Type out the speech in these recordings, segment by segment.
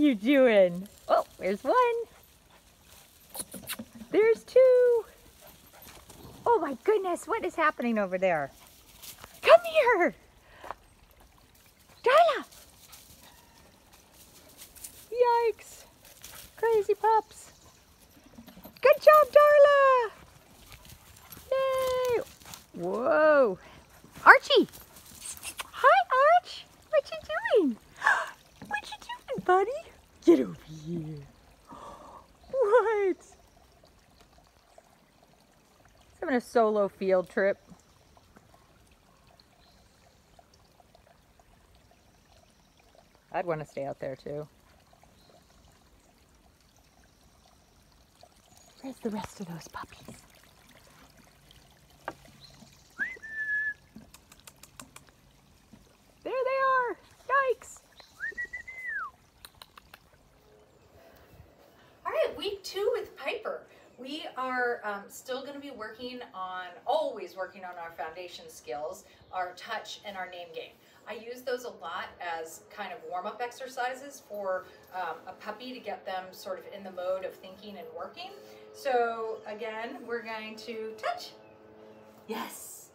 you doing? Oh, there's one. There's two. Oh my goodness, what is happening over there? Come here. Darla. Yikes. Crazy pups. Good job, Darla. Yay. Whoa. Archie. Hi, Arch. What you doing? What you doing, buddy? Get over here. What? Having a solo field trip. I'd want to stay out there too. Where's the rest of those puppies? There they are! Yikes! All right, week two with Piper. We are um, still going to be working on, always working on our foundation skills, our touch and our name game. I use those a lot as kind of warm-up exercises for um, a puppy to get them sort of in the mode of thinking and working. So again, we're going to touch. Yes.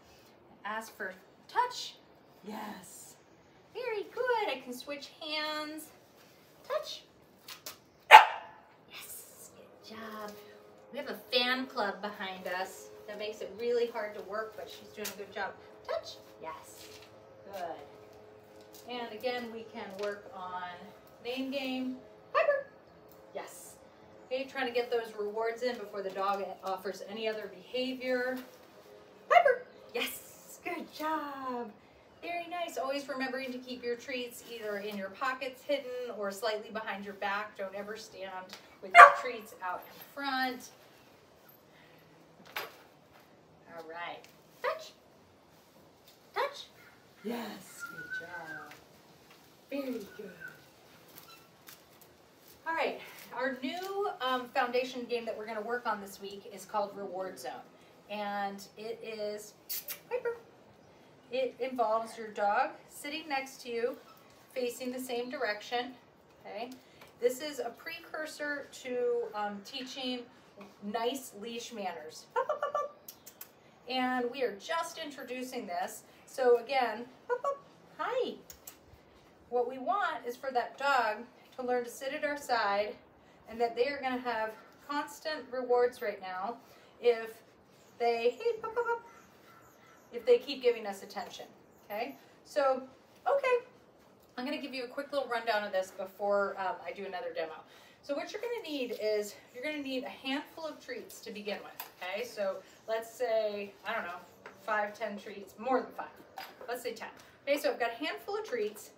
Ask for touch. Yes. Very good. I can switch hands. Touch. Job. We have a fan club behind us that makes it really hard to work, but she's doing a good job. Touch. Yes. Good. And again, we can work on name game. Piper. Yes. Okay, trying to get those rewards in before the dog offers any other behavior. Piper. Yes. Good job. Very nice. Always remembering to keep your treats either in your pockets hidden or slightly behind your back. Don't ever stand with your treats out in front. All right. Touch. Touch. Yes. Good job. Very good. All right. Our new um, foundation game that we're going to work on this week is called Reward Zone. And it is Piper. It involves your dog sitting next to you, facing the same direction. Okay. This is a precursor to um, teaching nice leash manners. And we are just introducing this. So again, hi. What we want is for that dog to learn to sit at our side and that they are going to have constant rewards right now if they, hey, they keep giving us attention. Okay, so, okay, I'm to give you a quick little rundown of this before um, I do another demo. So what you're to need is, you're to need a handful of treats to begin with. Okay, so let's say, I don't know, five, ten treats, more than five. Let's say 10. Okay, so I've got a handful of treats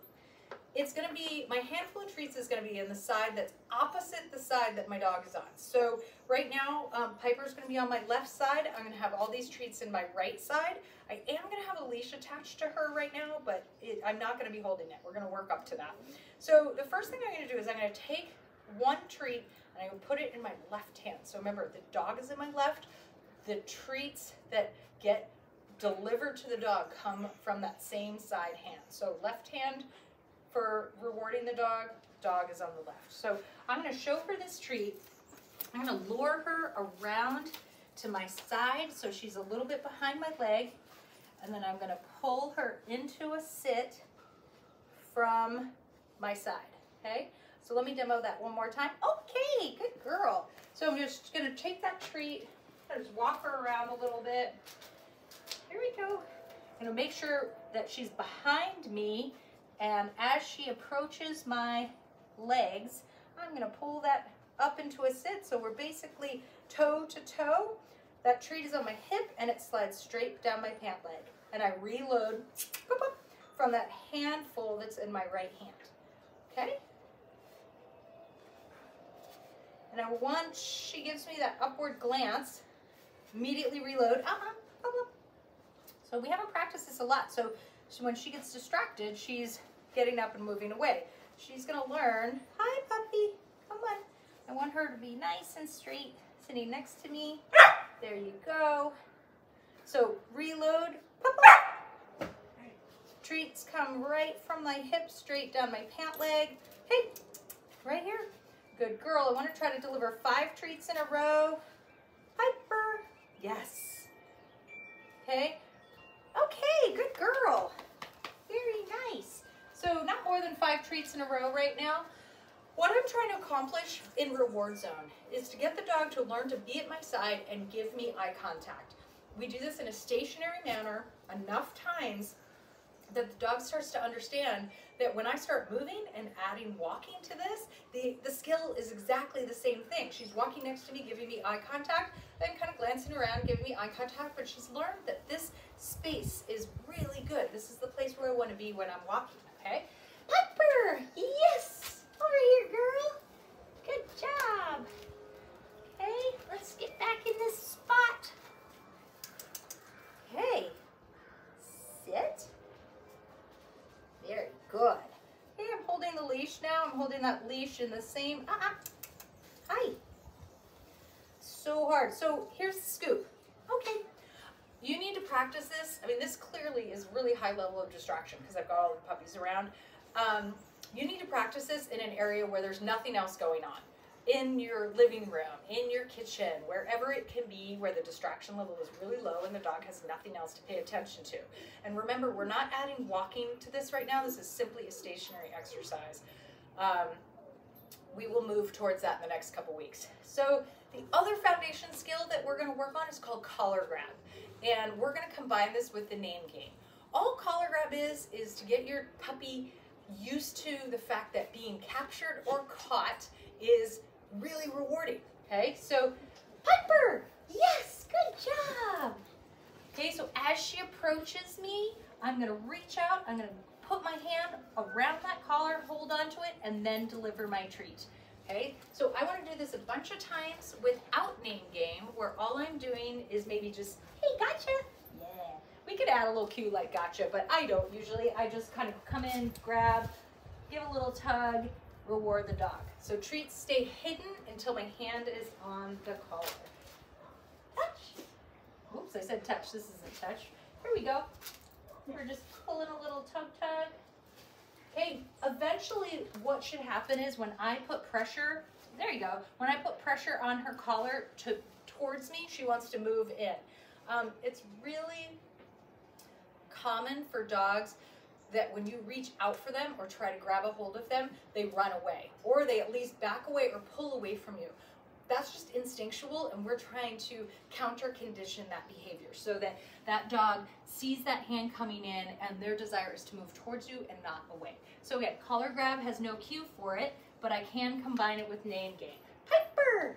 it's to be, my handful of treats is to be in the side that's opposite the side that my dog is on. So right now, um, Piper's to be on my left side. I'm to have all these treats in my right side. I am to have a leash attached to her right now, but it, I'm not to be holding it. We're to work up to that. So the first thing I'm to do is I'm to take one treat and I'm to put it in my left hand. So remember, the dog is in my left. The treats that get delivered to the dog come from that same side hand. So left hand for rewarding the dog, dog is on the left. So I'm gonna show her this treat. I'm gonna lure her around to my side so she's a little bit behind my leg. And then I'm gonna pull her into a sit from my side, okay? So let me demo that one more time. Okay, good girl. So I'm just gonna take that treat, just walk her around a little bit. Here we go. I'm gonna make sure that she's behind me and as she approaches my legs, I'm gonna pull that up into a sit. So we're basically toe to toe. That treat is on my hip and it slides straight down my pant leg. And I reload from that handful that's in my right hand. Okay? And I once she gives me that upward glance, immediately reload. Uh -huh. So we haven't practiced this a lot. So so when she gets distracted, she's getting up and moving away. She's to learn, hi puppy, come on. I want her to be nice and straight, sitting next to me. There you go. So reload. Treats come right from my hip straight down my pant leg. Hey, Right here. Good girl. I want to try to deliver five treats in a row. Piper. Yes. Okay, more than five treats in a row right now. What I'm trying to accomplish in Reward Zone is to get the dog to learn to be at my side and give me eye contact. We do this in a stationary manner enough times that the dog starts to understand that when I start moving and adding walking to this, the, the skill is exactly the same thing. She's walking next to me, giving me eye contact, then kind of glancing around, giving me eye contact, but she's learned that this space is really good. This is the place where I want to be when I'm walking, okay? Piper, yes! Over here, girl. Good job. Okay, let's get back in this spot. Okay, sit. Very good. Okay, I'm holding the leash now. I'm holding that leash in the same, uh-uh. Hi. So hard. So here's the scoop. Okay. You need to practice this. I mean, this clearly is really high level of distraction because I've got all the puppies around. Um, you need to practice this in an area where there's nothing else going on. In your living room, in your kitchen, wherever it can be where the distraction level is really low and the dog has nothing else to pay attention to. And remember, we're not adding walking to this right now. This is simply a stationary exercise. Um, we will move towards that in the next couple weeks. So the other foundation skill that we're gonna work on is called collar grab. And we're gonna combine this with the name game. All collar grab is, is to get your puppy used to the fact that being captured or caught is really rewarding. Okay, so Piper, yes, good job. Okay, so as she approaches me, I'm gonna reach out, I'm gonna put my hand around that collar, hold onto it, and then deliver my treat. Okay, so I wanna do this a bunch of times without name game, where all I'm doing is maybe just, hey, gotcha, could add a little cue like gotcha, but I don't usually. I just kind of come in, grab, give a little tug, reward the dog. So treats stay hidden until my hand is on the collar. Touch. Oops, I said touch. This isn't touch. Here we go. We're just pulling a little tug tug. Okay, eventually what should happen is when I put pressure, there you go, when I put pressure on her collar to towards me, she wants to move in. Um, it's really common for dogs that when you reach out for them or try to grab a hold of them, they run away or they at least back away or pull away from you. That's just instinctual and we're trying to counter condition that behavior so that that dog sees that hand coming in and their desire is to move towards you and not away. So again, collar grab has no cue for it, but I can combine it with name game. Piper!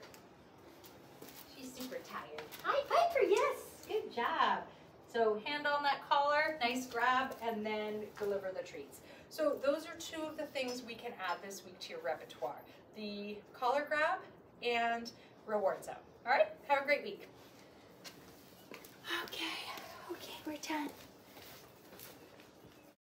She's super tired. Hi, Piper, yes, good job. So hand on that collar, nice grab, and then deliver the treats. So those are two of the things we can add this week to your repertoire. The collar grab and reward zone. All right, have a great week. Okay, okay, we're done.